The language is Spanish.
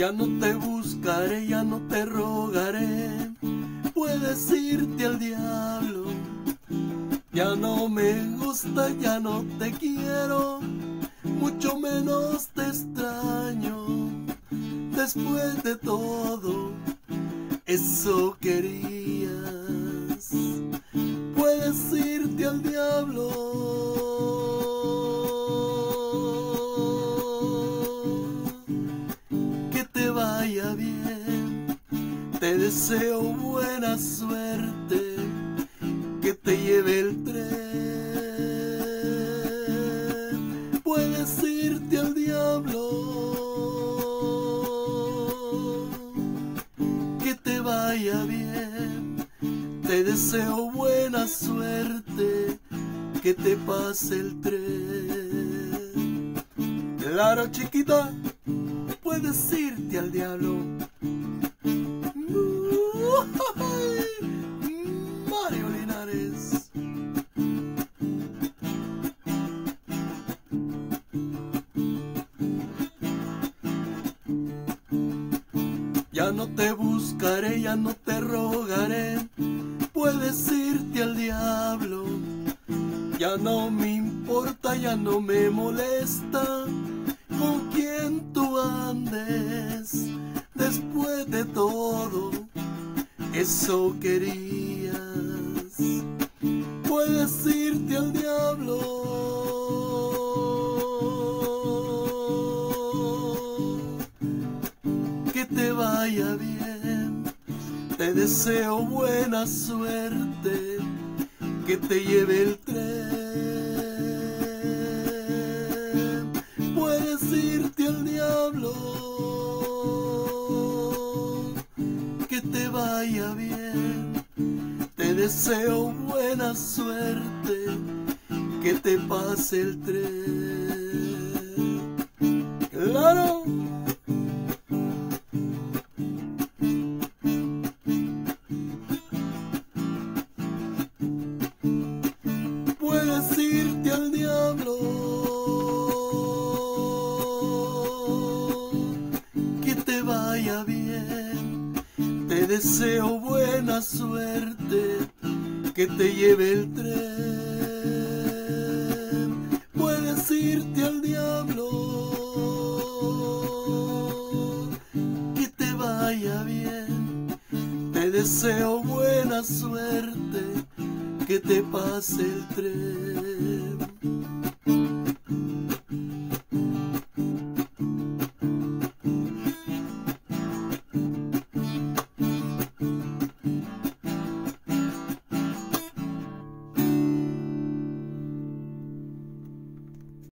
Ya no te buscaré, ya no te rogaré, puedes irte al diablo. Ya no me gusta, ya no te quiero, mucho menos te extraño. Después de todo, eso querías. Puedes irte al diablo. Deseo buena suerte. Que te lleve el tren. Puedes irte al diablo. Que te vaya bien. Te deseo buena suerte, que te pase el tren. Claro, chiquita, puedes irte al diablo. Ya no te buscaré, ya no te rogaré, puedes irte al diablo. Ya no me importa, ya no me molesta con quien tú andes. Después de todo, eso querías. Puedes irte al diablo vaya bien. Te deseo buena suerte, que te lleve el tren. Puedes irte al diablo, que te vaya bien. Te deseo buena suerte, que te pase el tren. Claro. Deseo buena suerte, que te lleve el tren. Puedes irte al diablo. Que te vaya bien, te deseo buena suerte que te pase el tren.